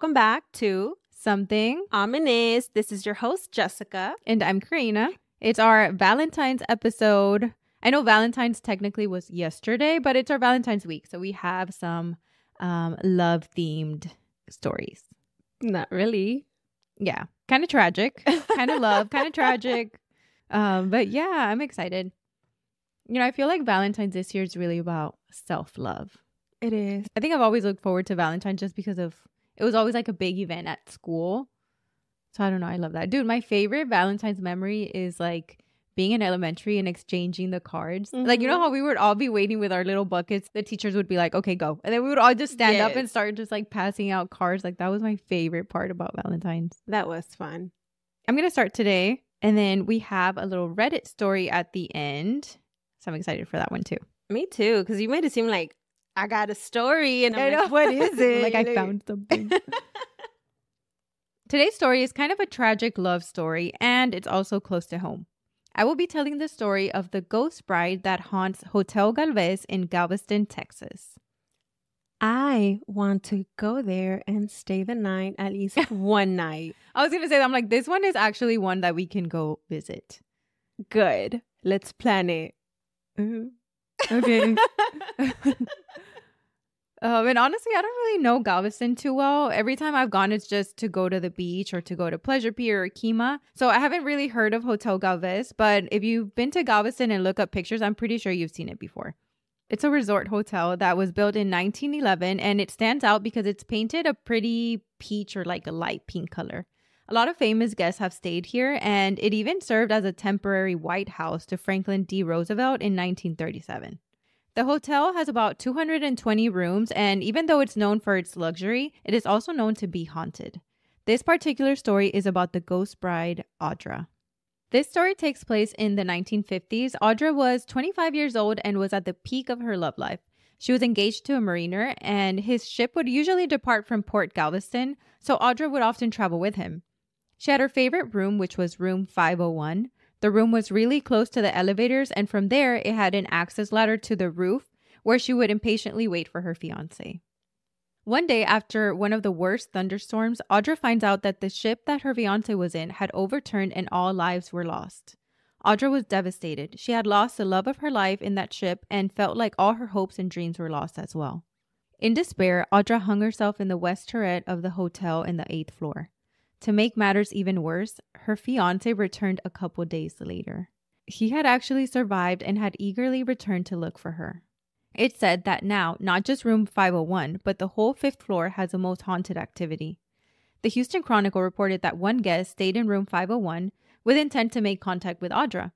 Welcome back to Something. Ominous. This is your host, Jessica. And I'm Karina. It's our Valentine's episode. I know Valentine's technically was yesterday, but it's our Valentine's week. So we have some um, love themed stories. Not really. Yeah. Kind of tragic. kind of love, kind of tragic. Um, but yeah, I'm excited. You know, I feel like Valentine's this year is really about self love. It is. I think I've always looked forward to Valentine's just because of it was always like a big event at school. So I don't know. I love that. Dude, my favorite Valentine's memory is like being in elementary and exchanging the cards. Mm-hmm. Like, you know mm-hmm. how we would all be waiting with our little buckets? The teachers would be like, okay, go. And then we would all just stand yes. up and start just like passing out cards. Like, that was my favorite part about Valentine's. That was fun. I'm going to start today. And then we have a little Reddit story at the end. So I'm excited for that one too. Me too, because you made it seem like I got a story and I'm like, what is it? like I found something. Today's story is kind of a tragic love story and it's also close to home. I will be telling the story of the ghost bride that haunts Hotel Galvez in Galveston, Texas. I want to go there and stay the night at least one night. I was going to say, I'm like, this one is actually one that we can go visit. Good. Let's plan it. Mm-hmm. Okay. Um, and honestly, I don't really know Galveston too well. Every time I've gone, it's just to go to the beach or to go to Pleasure Pier or Kemah. So I haven't really heard of Hotel Galvez. But if you've been to Galveston and look up pictures, I'm pretty sure you've seen it before. It's a resort hotel that was built in 1911 and it stands out because it's painted a pretty peach or like a light pink color. A lot of famous guests have stayed here, and it even served as a temporary White House to Franklin D. Roosevelt in 1937. The hotel has about 220 rooms, and even though it's known for its luxury, it is also known to be haunted. This particular story is about the ghost bride, Audra. This story takes place in the 1950s. Audra was 25 years old and was at the peak of her love life. She was engaged to a mariner, and his ship would usually depart from Port Galveston, so Audra would often travel with him. She had her favorite room, which was room 501. The room was really close to the elevators, and from there, it had an access ladder to the roof where she would impatiently wait for her fiance. One day, after one of the worst thunderstorms, Audra finds out that the ship that her fiance was in had overturned and all lives were lost. Audra was devastated. She had lost the love of her life in that ship and felt like all her hopes and dreams were lost as well. In despair, Audra hung herself in the west turret of the hotel in the eighth floor. To make matters even worse, her fiance returned a couple days later. He had actually survived and had eagerly returned to look for her. It said that now, not just room 501, but the whole fifth floor has the most haunted activity. The Houston Chronicle reported that one guest stayed in room 501 with intent to make contact with Audra.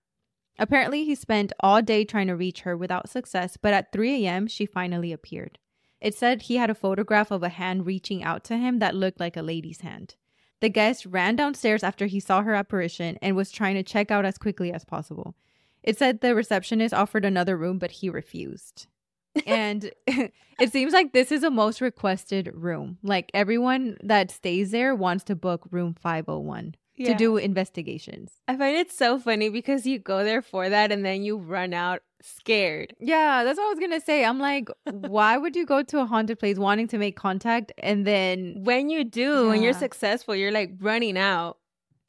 Apparently, he spent all day trying to reach her without success, but at 3 a.m., she finally appeared. It said he had a photograph of a hand reaching out to him that looked like a lady's hand. The guest ran downstairs after he saw her apparition and was trying to check out as quickly as possible. It said the receptionist offered another room, but he refused. and it seems like this is a most requested room. Like everyone that stays there wants to book room 501 yeah. to do investigations. I find it so funny because you go there for that and then you run out scared. Yeah, that's what I was gonna say. I'm like, why would you go to a haunted place wanting to make contact and then when you do, yeah. when you're successful, you're like running out.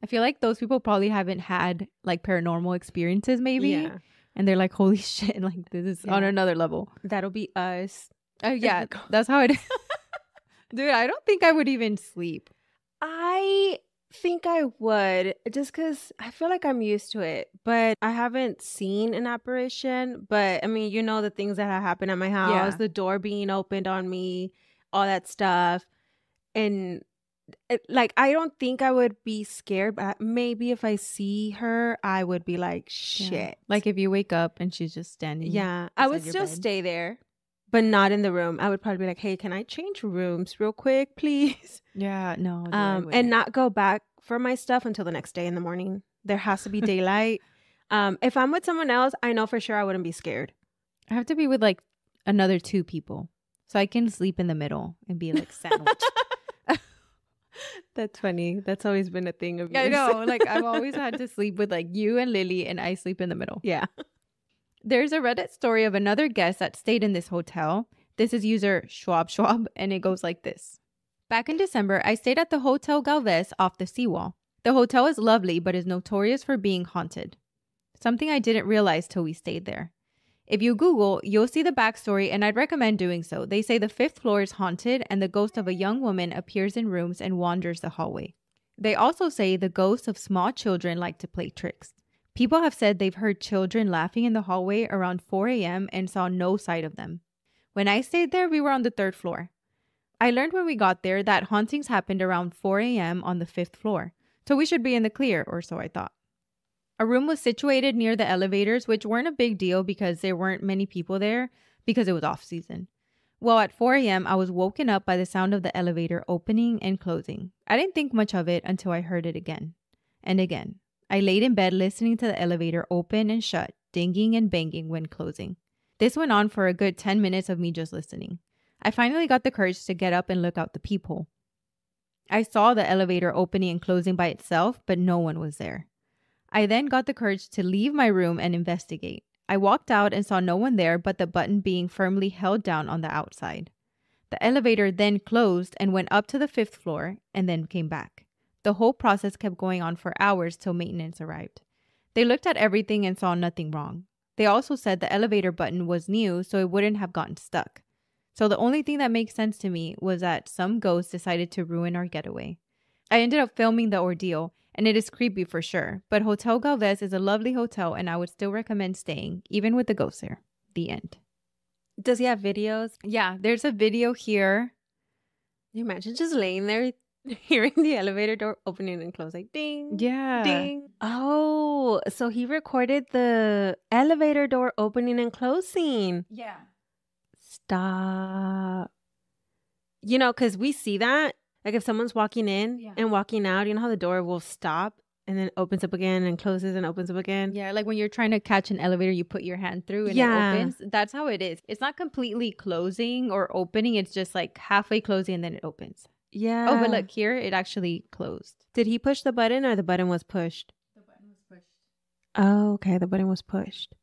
I feel like those people probably haven't had like paranormal experiences, maybe. Yeah. And they're like, holy shit, like this is yeah. on another level. That'll be us. Oh, yeah, that's how it is. Dude, I don't think I would even sleep. I think I would just because I feel like I'm used to it, but I haven't seen an apparition. But I mean, you know, the things that have happened at my house, yeah. the door being opened on me, all that stuff. And it, like, I don't think I would be scared, but maybe if I see her, I would be like, shit. Yeah. Like if you wake up and she's just standing. Yeah. I would still bed. stay there but not in the room. I would probably be like, "Hey, can I change rooms real quick, please?" Yeah, no. Um, and not go back for my stuff until the next day in the morning. There has to be daylight. um, if I'm with someone else, I know for sure I wouldn't be scared. I have to be with like another two people, so I can sleep in the middle and be like sandwiched. That's funny. That's always been a thing of yours. I know. Like I've always had to sleep with like you and Lily, and I sleep in the middle. Yeah. There's a Reddit story of another guest that stayed in this hotel. This is user Schwab Schwab, and it goes like this. Back in December, I stayed at the Hotel Galvez off the seawall. The hotel is lovely, but is notorious for being haunted. Something I didn't realize till we stayed there. If you Google, you'll see the backstory, and I'd recommend doing so. They say the fifth floor is haunted, and the ghost of a young woman appears in rooms and wanders the hallway. They also say the ghosts of small children like to play tricks. People have said they've heard children laughing in the hallway around 4 a.m. and saw no sight of them. When I stayed there, we were on the third floor. I learned when we got there that hauntings happened around 4 a.m. on the fifth floor, so we should be in the clear, or so I thought. A room was situated near the elevators, which weren't a big deal because there weren't many people there because it was off season. Well, at 4 a.m., I was woken up by the sound of the elevator opening and closing. I didn't think much of it until I heard it again and again. I laid in bed listening to the elevator open and shut, dinging and banging when closing. This went on for a good 10 minutes of me just listening. I finally got the courage to get up and look out the peephole. I saw the elevator opening and closing by itself, but no one was there. I then got the courage to leave my room and investigate. I walked out and saw no one there but the button being firmly held down on the outside. The elevator then closed and went up to the fifth floor and then came back. The whole process kept going on for hours till maintenance arrived. They looked at everything and saw nothing wrong. They also said the elevator button was new so it wouldn't have gotten stuck. So the only thing that makes sense to me was that some ghost decided to ruin our getaway. I ended up filming the ordeal and it is creepy for sure. But Hotel Galvez is a lovely hotel, and I would still recommend staying, even with the ghosts there. The end. Does he have videos? Yeah, there's a video here. Can you imagine just laying there, hearing the elevator door opening and closing ding, yeah, ding. Oh, so he recorded the elevator door opening and closing. Yeah. Stop. You know, because we see that like if someone's walking in yeah. and walking out, you know how the door will stop and then opens up again and closes and opens up again. Yeah, like when you're trying to catch an elevator, you put your hand through and yeah. it opens. That's how it is. It's not completely closing or opening. It's just like halfway closing and then it opens. Yeah. Oh, but look here, it actually closed. Did he push the button or the button was pushed? The button was pushed. Oh, okay. The button was pushed.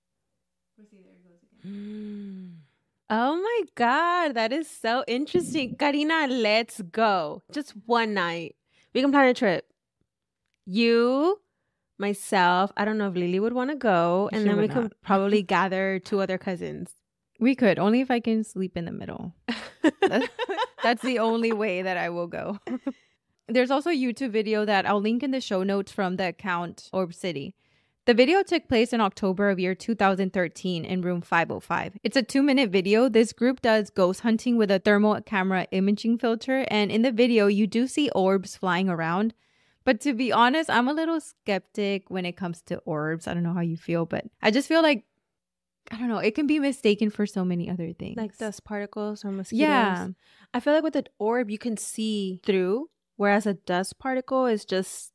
See, there it goes again. Oh my God, that is so interesting. Karina, let's go. Just one night. We can plan a trip. You, myself, I don't know if Lily would want to go, and then we not. could probably gather two other cousins. We could, only if I can sleep in the middle. that's, that's the only way that I will go. There's also a YouTube video that I'll link in the show notes from the account Orb City. The video took place in October of year 2013 in room 505. It's a two minute video. This group does ghost hunting with a thermal camera imaging filter, and in the video, you do see orbs flying around. But to be honest, I'm a little skeptic when it comes to orbs. I don't know how you feel, but I just feel like I don't know, it can be mistaken for so many other things. Like dust particles or mosquitoes. Yeah. I feel like with an orb you can see through, whereas a dust particle is just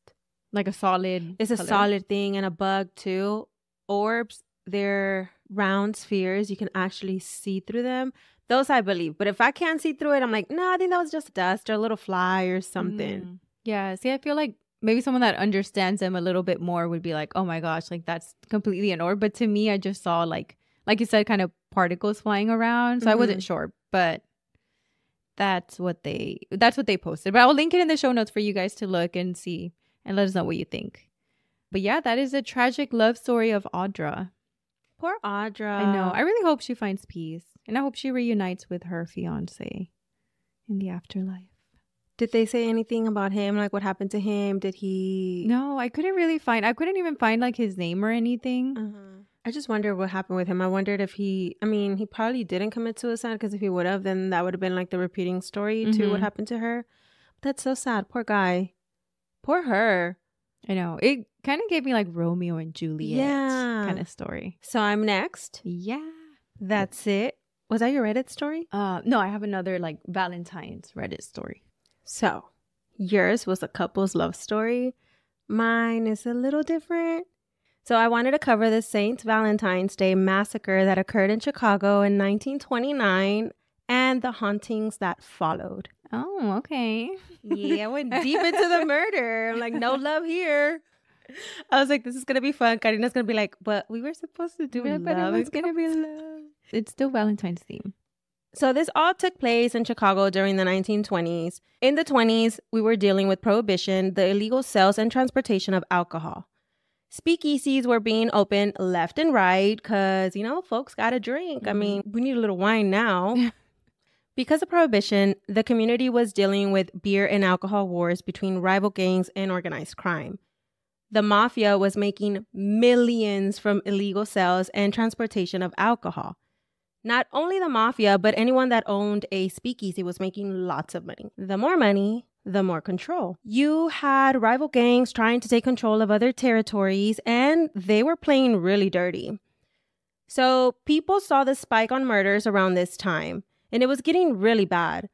like a solid. It's a color. solid thing and a bug too. Orbs, they're round spheres. You can actually see through them. Those I believe. But if I can't see through it, I'm like, no, I think that was just dust or a little fly or something. Mm. Yeah. See, I feel like maybe someone that understands them a little bit more would be like, oh my gosh, like that's completely an orb. But to me, I just saw like, like you said, kind of particles flying around. So mm-hmm. I wasn't sure, but that's what they that's what they posted. But I'll link it in the show notes for you guys to look and see and let us know what you think. But yeah, that is a tragic love story of Audra. Poor Audra. I know. I really hope she finds peace. And I hope she reunites with her fiance in the afterlife. Did they say anything about him? Like what happened to him? Did he No, I couldn't really find I couldn't even find like his name or anything. Uh-huh. I just wonder what happened with him. I wondered if he I mean, he probably didn't commit suicide because if he would have, then that would have been like the repeating story mm-hmm. to what happened to her. But that's so sad. Poor guy. Poor her. I know. It kind of gave me like Romeo and Juliet yeah. kind of story. So I'm next. Yeah. That's it. Was that your Reddit story? Uh no, I have another like Valentine's Reddit story. So, yours was a couple's love story. Mine is a little different. So, I wanted to cover the Saint Valentine's Day massacre that occurred in Chicago in 1929 and the hauntings that followed. Oh, okay. yeah, I went deep into the murder. I'm like, no love here. I was like, this is gonna be fun. Karina's gonna be like, but we were supposed to do it, but it was gonna be love. It's still Valentine's theme. So this all took place in Chicago during the 1920s. In the 20s, we were dealing with prohibition, the illegal sales and transportation of alcohol. Speakeasies were being opened left and right because, you know, folks got a drink. Mm-hmm. I mean, we need a little wine now. because of prohibition, the community was dealing with beer and alcohol wars between rival gangs and organized crime. The mafia was making millions from illegal sales and transportation of alcohol. Not only the mafia, but anyone that owned a speakeasy was making lots of money. The more money, the more control. You had rival gangs trying to take control of other territories, and they were playing really dirty. So people saw the spike on murders around this time, and it was getting really bad.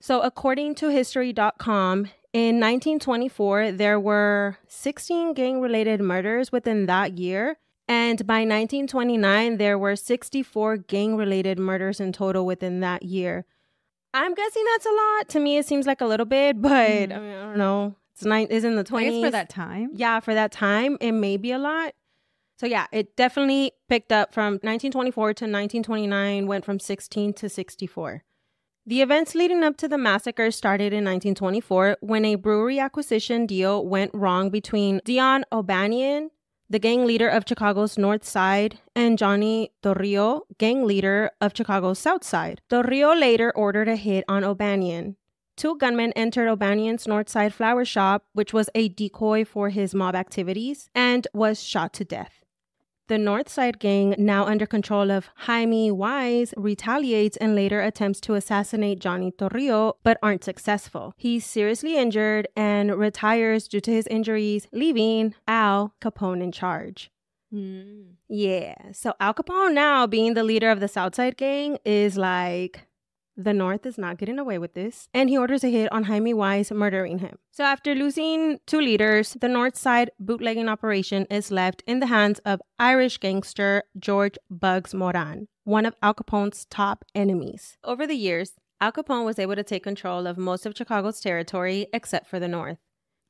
So, according to History.com, in 1924, there were 16 gang related murders within that year, and by 1929, there were 64 gang related murders in total within that year. I'm guessing that's a lot. To me, it seems like a little bit, but mm. I mean, I don't know. It's nine is in the 20s. for that time. Yeah, for that time, it may be a lot. So yeah, it definitely picked up from 1924 to 1929, went from 16 to 64. The events leading up to the massacre started in 1924 when a brewery acquisition deal went wrong between Dion O'Banion the gang leader of Chicago's North Side, and Johnny Torrio, gang leader of Chicago's South Side. Torrio later ordered a hit on O'Banion. Two gunmen entered O'Banion's North Side flower shop, which was a decoy for his mob activities, and was shot to death. The Northside gang, now under control of Hymie Weiss, retaliates and later attempts to assassinate Johnny Torrio, but aren't successful. He's seriously injured and retires due to his injuries, leaving Al Capone in charge. Mm. Yeah. So Al Capone now being the leader of the Southside gang is like the North is not getting away with this, and he orders a hit on Hymie Weiss, murdering him. So, after losing two leaders, the North Side bootlegging operation is left in the hands of Irish gangster George Bugs Moran, one of Al Capone's top enemies. Over the years, Al Capone was able to take control of most of Chicago's territory except for the North.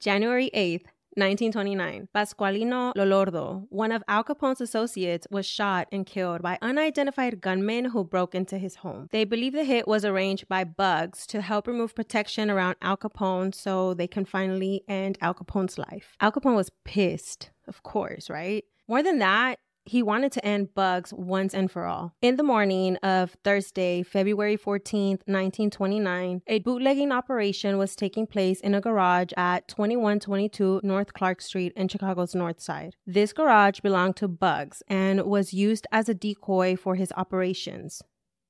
January 8th, 1929, Pasqualino Lolordo, one of Al Capone's associates, was shot and killed by unidentified gunmen who broke into his home. They believe the hit was arranged by Bugs to help remove protection around Al Capone so they can finally end Al Capone's life. Al Capone was pissed, of course, right? More than that, he wanted to end bugs once and for all. In the morning of Thursday, February 14th, 1929, a bootlegging operation was taking place in a garage at 2122 North Clark Street in Chicago's North Side. This garage belonged to Bugs and was used as a decoy for his operations.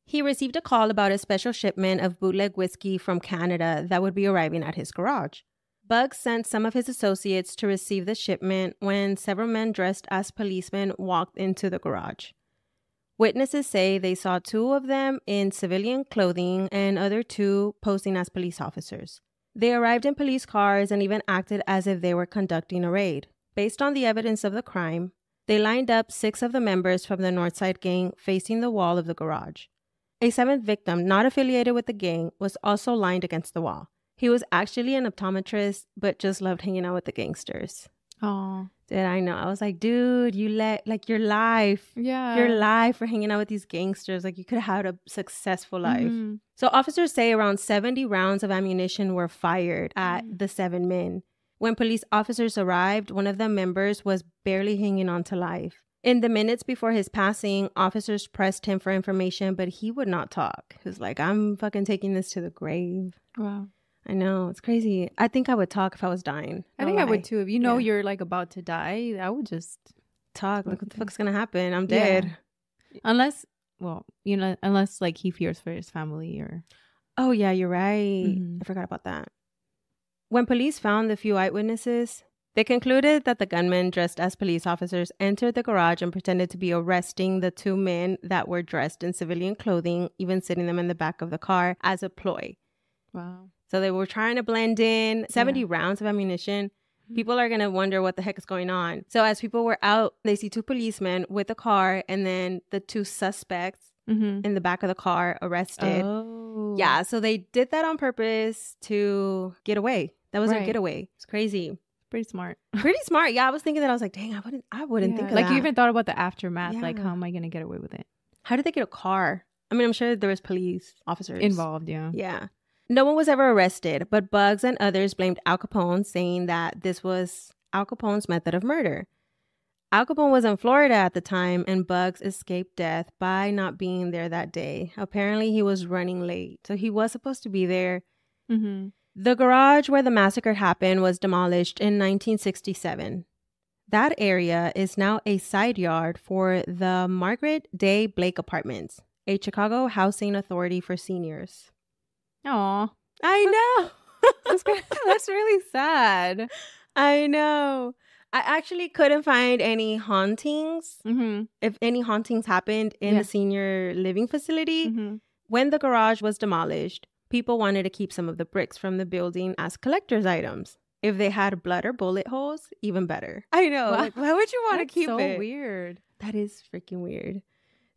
He received a call about a special shipment of bootleg whiskey from Canada that would be arriving at his garage. Bugs sent some of his associates to receive the shipment when several men dressed as policemen walked into the garage. Witnesses say they saw two of them in civilian clothing and other two posing as police officers. They arrived in police cars and even acted as if they were conducting a raid. Based on the evidence of the crime, they lined up six of the members from the Northside gang facing the wall of the garage. A seventh victim, not affiliated with the gang, was also lined against the wall. He was actually an optometrist, but just loved hanging out with the gangsters. Oh. Did I know? I was like, dude, you let like your life, yeah, your life for hanging out with these gangsters. Like you could have had a successful life. Mm-hmm. So officers say around 70 rounds of ammunition were fired at mm-hmm. the seven men. When police officers arrived, one of the members was barely hanging on to life. In the minutes before his passing, officers pressed him for information, but he would not talk. He was like, I'm fucking taking this to the grave. Wow. I know it's crazy. I think I would talk if I was dying. I think lie. I would too. If you know yeah. you're like about to die, I would just talk. Like, what the fuck's gonna happen? I'm dead. Yeah. Unless, well, you know, unless like he fears for his family or. Oh yeah, you're right. Mm-hmm. I forgot about that. When police found the few eyewitnesses, they concluded that the gunmen dressed as police officers entered the garage and pretended to be arresting the two men that were dressed in civilian clothing, even sitting them in the back of the car as a ploy. Wow. So they were trying to blend in 70 yeah. rounds of ammunition. Mm-hmm. People are going to wonder what the heck is going on. So as people were out, they see two policemen with a car and then the two suspects mm-hmm. in the back of the car arrested. Oh. Yeah, so they did that on purpose to get away. That was right. their getaway. It's crazy. Pretty smart. Pretty smart. Yeah, I was thinking that I was like, dang, I wouldn't I wouldn't yeah. think of like that. you even thought about the aftermath, yeah. like how am I going to get away with it? How did they get a car? I mean, I'm sure there was police officers involved. Yeah. Yeah. No one was ever arrested, but Bugs and others blamed Al Capone, saying that this was Al Capone's method of murder. Al Capone was in Florida at the time, and Bugs escaped death by not being there that day. Apparently, he was running late, so he was supposed to be there. Mm-hmm. The garage where the massacre happened was demolished in 1967. That area is now a side yard for the Margaret Day Blake Apartments, a Chicago housing authority for seniors. Aw. I know. that's, that's really sad. I know. I actually couldn't find any hauntings. Mm-hmm. If any hauntings happened in Yeah. the senior living facility, Mm-hmm. when the garage was demolished, people wanted to keep some of the bricks from the building as collector's items. If they had blood or bullet holes, even better. I know. Wow. Like, why would you want to keep so it? weird. That is freaking weird.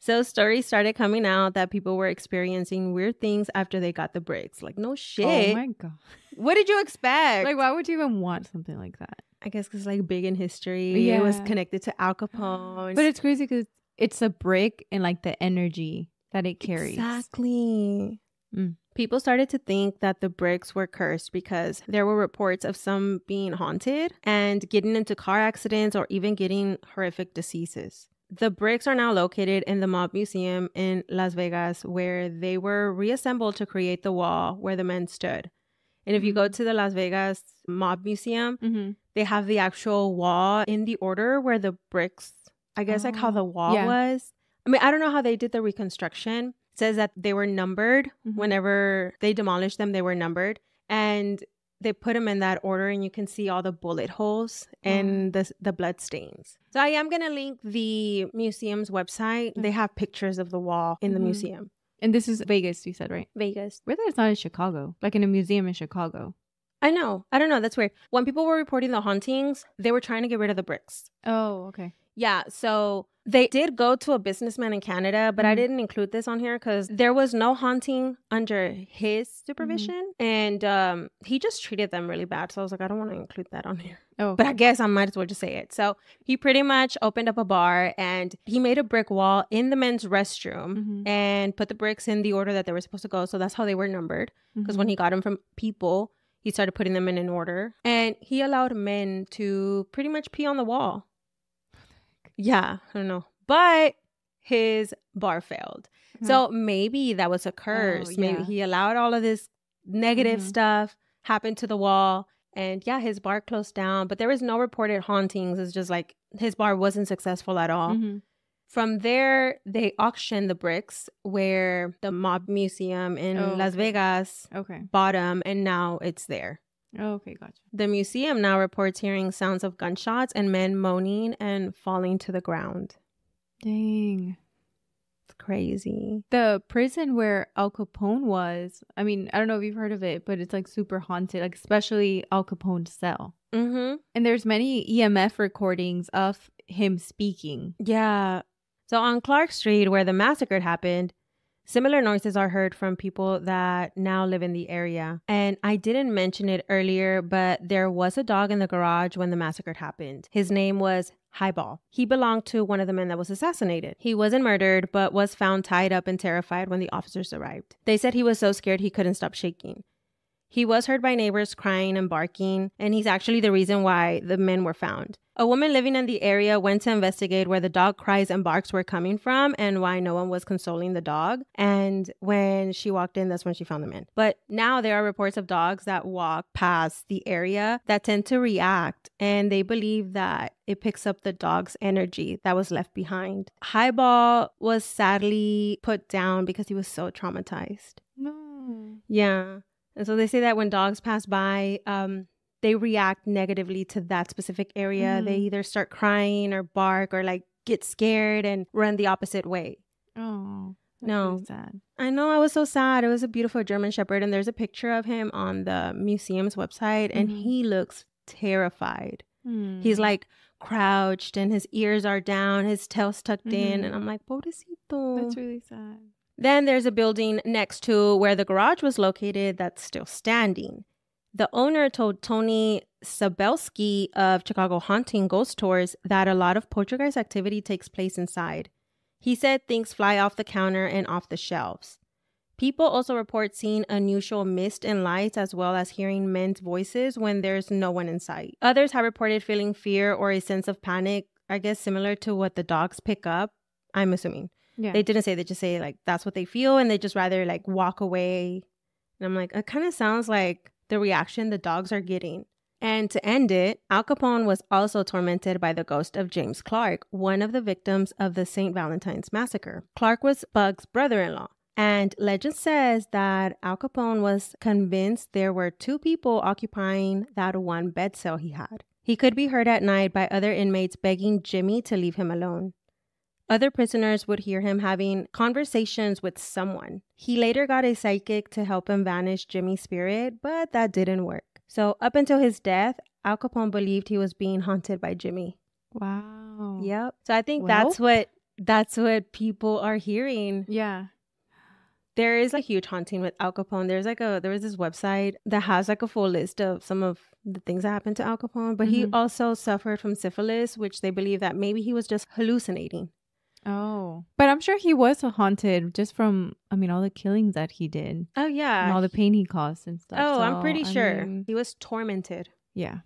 So stories started coming out that people were experiencing weird things after they got the bricks. Like, no shit. Oh my god. what did you expect? Like, why would you even want something like that? I guess because like big in history. yeah. It was connected to Al Capone. But it's crazy because it's a brick and like the energy that it carries. Exactly. Mm. People started to think that the bricks were cursed because there were reports of some being haunted and getting into car accidents or even getting horrific diseases. The bricks are now located in the Mob Museum in Las Vegas, where they were reassembled to create the wall where the men stood. And if you go to the Las Vegas Mob Museum, Mm-hmm. they have the actual wall in the order where the bricks, I guess, like how Oh, the wall yeah. was. I mean, I don't know how they did the reconstruction. It says that they were numbered. Mhm. Whenever they demolished them, they were numbered. And they put them in that order, and you can see all the bullet holes and the, the blood stains. So I am going to link the museum's website. They have pictures of the wall in the Mhm. museum. And this is Vegas, you said, right? Vegas. Where it's not in Chicago, like in a museum in Chicago. I know. I don't know. That's weird. When people were reporting the hauntings, they were trying to get rid of the bricks. Oh, okay. Yeah, so they did go to a businessman in Canada, but I Mhm. didn't include this on here because there was no haunting under his supervision, and um, he just treated them really bad. So I was like, I don't want to include that on here, Oh, but I guess I might as well just say it. So he pretty much opened up a bar and he made a brick wall in the men's restroom Mhm. and put the bricks in the order that they were supposed to go. So that's how they were numbered. Because Mm-hmm. when he got them from people, he started putting them in an order, and he allowed men to pretty much pee on the wall. Yeah, I don't know. But his bar failed. So maybe that was a curse. Maybe yeah. he allowed all of this negative Mhm. stuff happen to the wall. And yeah, his bar closed down, but there was no reported hauntings. It's just like his bar wasn't successful at all. Mhm. From there, they auctioned the bricks where the Mob Museum in Oh, Las. Vegas Okay. bought them, and now it's there. Oh, okay, gotcha. The museum now reports hearing sounds of gunshots and men moaning and falling to the ground. Dang. It's crazy. The prison where Al Capone was, I mean, I don't know if you've heard of it, but it's like super haunted, like especially Al Capone's cell. Mm-hmm. And there's many EMF recordings of him speaking. Yeah. So on Clark Street, where the massacre happened, similar noises are heard from people that now live in the area. And I didn't mention it earlier, but there was a dog in the garage when the massacre happened. His name was Highball. He belonged to one of the men that was assassinated. He wasn't murdered, but was found tied up and terrified when the officers arrived. They said he was so scared he couldn't stop shaking. He was heard by neighbors crying and barking, and he's actually the reason why the men were found. A woman living in the area went to investigate where the dog cries and barks were coming from and why no one was consoling the dog. And when she walked in, that's when she found the men. But now there are reports of dogs that walk past the area that tend to react, and they believe that it picks up the dog's energy that was left behind. Highball was sadly put down because he was so traumatized. No. Yeah. And so they say that when dogs pass by, um, they react negatively to that specific area. Mhm. They either start crying or bark or like get scared and run the opposite way. Oh. No. really. I know I was so sad. It was a beautiful German Shepherd, and there's a picture of him on the museum's website, and Mhm. he looks terrified. Hmm. He's like crouched, and his ears are down, his tail's tucked in, Mhm. and I'm like, pobrecito. That's really sad. Then there's a building next to where the garage was located that's still standing. The owner told Tony Sabelski of Chicago Haunting Ghost Tours that a lot of poltergeist activity takes place inside. He said things fly off the counter and off the shelves. People also report seeing unusual mist and lights as well as hearing men's voices when there's no one in sight. Others have reported feeling fear or a sense of panic, I guess similar to what the dogs pick up, I'm assuming. Yeah. They didn't say, they just say like that's what they feel and they just rather like walk away. And I'm like, it kind of sounds like the reaction the dogs are getting. And to end it, Al Capone was also tormented by the ghost of James Clark, one of the victims of the St. Valentine's Massacre. Clark was Bug's brother in law. And legend says that Al Capone was convinced there were two people occupying that one bed cell he had. He could be heard at night by other inmates begging Jimmy to leave him alone. Other prisoners would hear him having conversations with someone. He later got a psychic to help him banish Jimmy's spirit, but that didn't work. So, up until his death, Al Capone believed he was being haunted by Jimmy. Wow. Yep. So I think well, that's what that's what people are hearing. Yeah there is a huge haunting with Al Capone. There's like a there was this website that has like a full list of some of the things that happened to Al Capone, but mm-hmm. he also suffered from syphilis, which they believe that maybe he was just hallucinating. Oh, but I'm sure he was haunted just from I mean all the killings that he did. Oh yeah, and all the pain he caused and stuff. Oh, so, I'm pretty I sure mean, he was tormented. Yeah.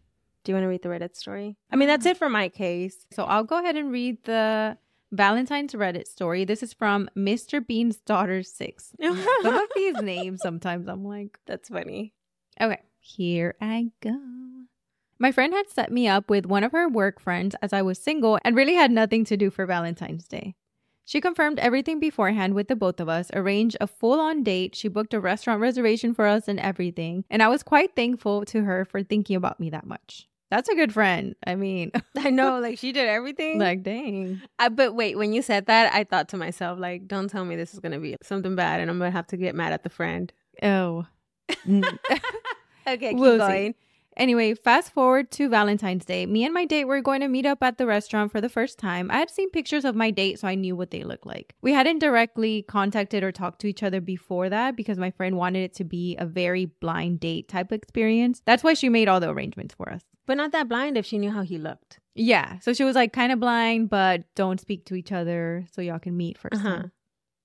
Do you want to read the Reddit story? I mean, that's it for my case. So I'll go ahead and read the Valentine's Reddit story. This is from Mr. Bean's daughter six. Some of these names sometimes I'm like, that's funny. Okay, here I go. My friend had set me up with one of her work friends as I was single and really had nothing to do for Valentine's Day. She confirmed everything beforehand with the both of us, arranged a full on date, she booked a restaurant reservation for us and everything, and I was quite thankful to her for thinking about me that much. That's a good friend. I mean, I know, like she did everything. Like, dang. Uh, but wait, when you said that, I thought to myself, like, don't tell me this is gonna be something bad, and I'm gonna have to get mad at the friend. Oh. okay, keep we'll going. See. Anyway, fast forward to Valentine's Day. Me and my date were going to meet up at the restaurant for the first time. I had seen pictures of my date, so I knew what they looked like. We hadn't directly contacted or talked to each other before that because my friend wanted it to be a very blind date type experience. That's why she made all the arrangements for us. But not that blind if she knew how he looked. Yeah. So she was like kind of blind, but don't speak to each other so y'all can meet 1st uh-huh.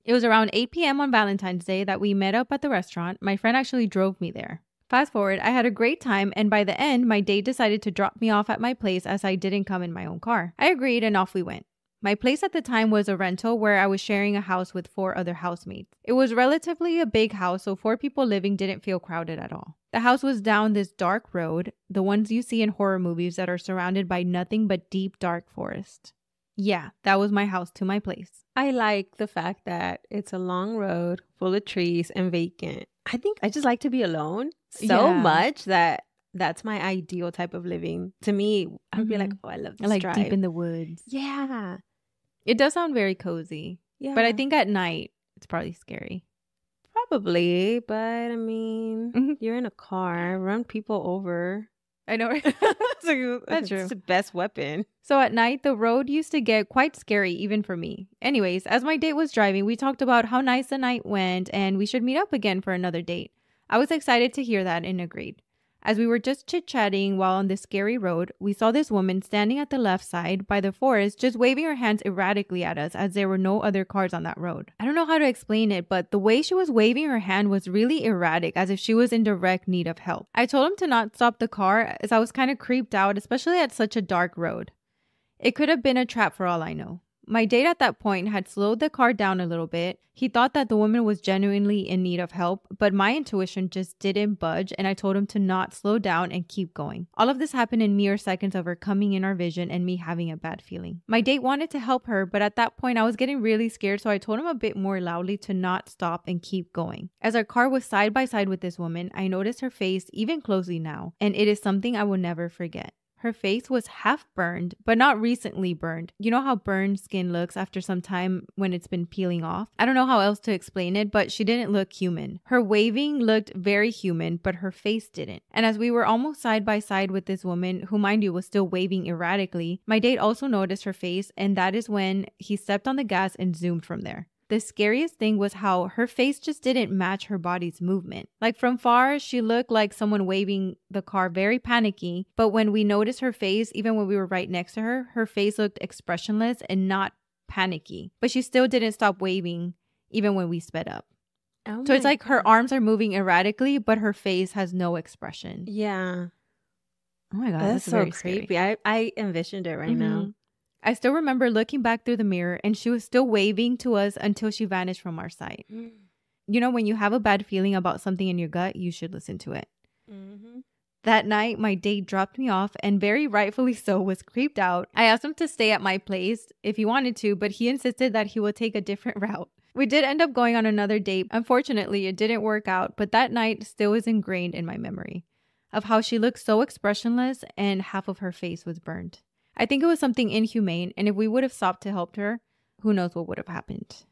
It was around 8 p.m. on Valentine's Day that we met up at the restaurant. My friend actually drove me there. Fast forward, I had a great time, and by the end, my date decided to drop me off at my place as I didn't come in my own car. I agreed, and off we went. My place at the time was a rental where I was sharing a house with four other housemates. It was relatively a big house, so four people living didn't feel crowded at all. The house was down this dark road, the ones you see in horror movies that are surrounded by nothing but deep, dark forest. Yeah, that was my house to my place. I like the fact that it's a long road full of trees and vacant. I think I just like to be alone so yeah. much that that's my ideal type of living. To me, I'd mm-hmm. be like, mm-hmm. oh, I love this like drive. deep in the woods. Yeah, it does sound very cozy. Yeah, but I think at night it's probably scary. Probably, but I mean, mm-hmm. you're in a car, run people over. I know. That's true. the best weapon. So at night, the road used to get quite scary, even for me. Anyways, as my date was driving, we talked about how nice the night went and we should meet up again for another date. I was excited to hear that and agreed. As we were just chit chatting while on this scary road, we saw this woman standing at the left side by the forest, just waving her hands erratically at us as there were no other cars on that road. I don't know how to explain it, but the way she was waving her hand was really erratic, as if she was in direct need of help. I told him to not stop the car as I was kind of creeped out, especially at such a dark road. It could have been a trap for all I know. My date at that point had slowed the car down a little bit. He thought that the woman was genuinely in need of help, but my intuition just didn't budge, and I told him to not slow down and keep going. All of this happened in mere seconds of her coming in our vision and me having a bad feeling. My date wanted to help her, but at that point I was getting really scared, so I told him a bit more loudly to not stop and keep going. As our car was side by side with this woman, I noticed her face even closely now, and it is something I will never forget. Her face was half burned, but not recently burned. You know how burned skin looks after some time when it's been peeling off? I don't know how else to explain it, but she didn't look human. Her waving looked very human, but her face didn't. And as we were almost side by side with this woman, who mind you was still waving erratically, my date also noticed her face, and that is when he stepped on the gas and zoomed from there. The scariest thing was how her face just didn't match her body's movement. Like from far, she looked like someone waving the car very panicky, but when we noticed her face, even when we were right next to her, her face looked expressionless and not panicky, but she still didn't stop waving even when we sped up. Oh so it's like her arms are moving erratically, but her face has no expression. Yeah. Oh my god, That's, that's, so very scary. creepy. I, I envisioned it right now. Mm-hmm. I still remember looking back through the mirror and she was still waving to us until she vanished from our sight. You know, when you have a bad feeling about something in your gut, you should listen to it. Mm-hmm. That night, my date dropped me off and very rightfully so was creeped out. I asked him to stay at my place if he wanted to, but he insisted that he would take a different route. We did end up going on another date. Unfortunately, it didn't work out, but that night still is ingrained in my memory of how she looked so expressionless and half of her face was burned. I think it was something inhumane, and if we would have stopped to help her, who knows what would have happened.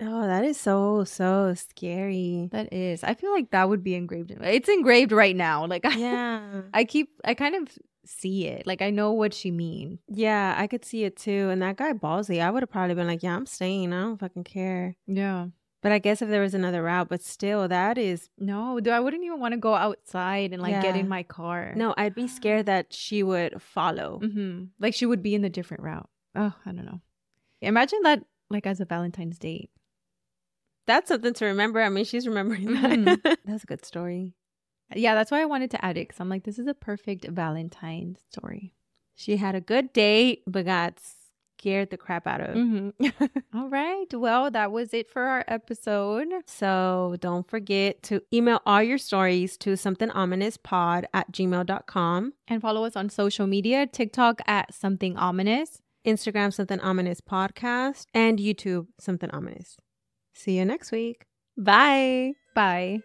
Oh, that is so, so scary. That is. I feel like that would be engraved. In, it's engraved right now. Like I, Yeah. I keep. I kind of see it. Like I know what she means. yeah, I could see it too. And that guy ballsy, I would have probably been like, Yeah, I'm staying. I don't fucking care. Yeah. But I guess if there was another route, but still that is No, do I wouldn't even want to go outside and like get in my car. no, I'd be scared that she would follow. hmm Like she would be in the different route. Oh, I don't know. Imagine that like as a Valentine's date. That's something to remember. I mean, she's remembering Mhm. that. That's a good story. Yeah, that's why I wanted to add it because I'm like, this is a perfect Valentine's story. She had a good date, but got scared the crap out of. Mm-hmm. All right. Well, that was it for our episode. So don't forget to email all your stories to somethingominouspod at gmail.com, And follow us on social media TikTok at something ominous. Instagram something ominous podcast, and YouTube something ominous. See you next week. Bye. Bye.